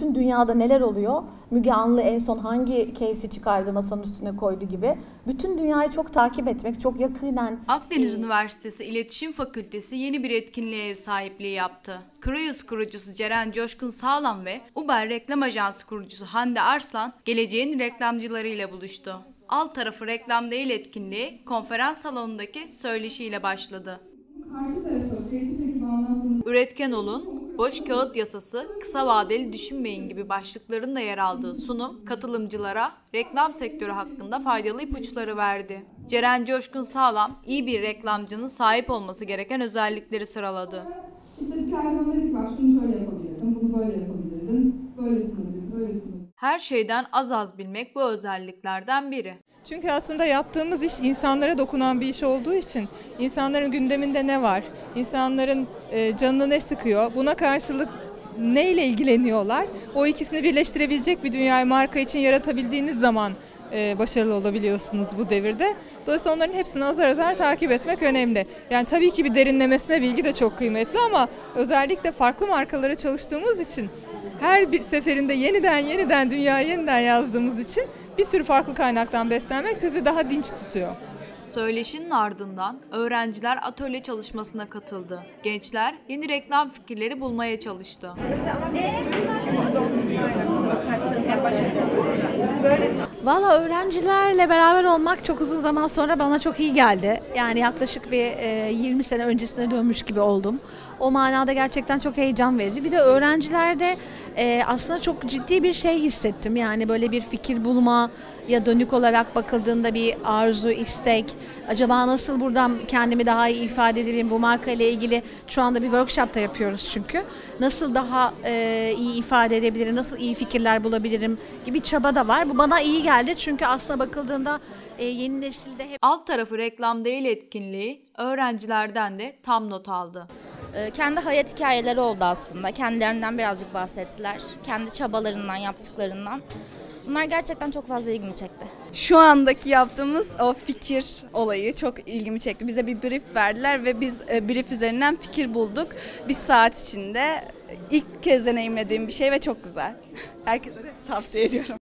bütün dünyada neler oluyor? Müge Anlı en son hangi case'i çıkardı masanın üstüne koydu gibi. Bütün dünyayı çok takip etmek, çok yakinen Akdeniz Üniversitesi İletişim Fakültesi yeni bir etkinliğe ev sahipliği yaptı. Cruise kurucusu Ceren Coşkun Sağlam ve Uber reklam ajansı kurucusu Hande Arslan geleceğin reklamcılarıyla buluştu. Alt tarafı reklam değil etkinliği konferans salonundaki söyleşiyle başladı. Karşı kreatif anlattığınız Üretken olun, boş kağıt yasası, kısa vadeli düşünmeyin gibi başlıkların da yer aldığı sunum katılımcılara reklam sektörü hakkında faydalı ipuçları verdi. Ceren Coşkun Sağlam, iyi bir reklamcının sahip olması gereken özellikleri sıraladı. işte hikayeden dedik bak şunu şöyle yapabilirdin, bunu böyle yapabilirdin, böyle sunabilirdin, böyle sunabilirdin. Her şeyden az az bilmek bu özelliklerden biri. Çünkü aslında yaptığımız iş insanlara dokunan bir iş olduğu için insanların gündeminde ne var, insanların e, canını ne sıkıyor, buna karşılık neyle ilgileniyorlar, o ikisini birleştirebilecek bir dünyayı marka için yaratabildiğiniz zaman e, başarılı olabiliyorsunuz bu devirde. Dolayısıyla onların hepsini azar azar takip etmek önemli. Yani tabii ki bir derinlemesine bilgi de çok kıymetli ama özellikle farklı markalara çalıştığımız için her bir seferinde yeniden yeniden dünyayı yeniden yazdığımız için bir sürü farklı kaynaktan beslenmek sizi daha dinç tutuyor. Söyleşinin ardından öğrenciler atölye çalışmasına katıldı. Gençler yeni reklam fikirleri bulmaya çalıştı. Valla öğrencilerle beraber olmak çok uzun zaman sonra bana çok iyi geldi. Yani yaklaşık bir e, 20 sene öncesine dönmüş gibi oldum. O manada gerçekten çok heyecan verici. Bir de öğrencilerde e, aslında çok ciddi bir şey hissettim. Yani böyle bir fikir bulma ya dönük olarak bakıldığında bir arzu, istek. Acaba nasıl buradan kendimi daha iyi ifade edebilirim? Bu marka ile ilgili şu anda bir workshop da yapıyoruz çünkü. Nasıl daha e, iyi ifade edebilirim? Nasıl iyi fikirler bulabilirim? gibi çaba da var. Bu bana iyi geldi çünkü aslında bakıldığında e, yeni nesilde hep Alt tarafı reklam değil etkinliği öğrencilerden de tam not aldı. Ee, kendi hayat hikayeleri oldu aslında. Kendilerinden birazcık bahsettiler. Kendi çabalarından, yaptıklarından. Bunlar gerçekten çok fazla ilgimi çekti. Şu andaki yaptığımız o fikir olayı çok ilgimi çekti. Bize bir brief verdiler ve biz e, brief üzerinden fikir bulduk. Bir saat içinde ilk kez deneyimlediğim bir şey ve çok güzel. Herkese de tavsiye ediyorum.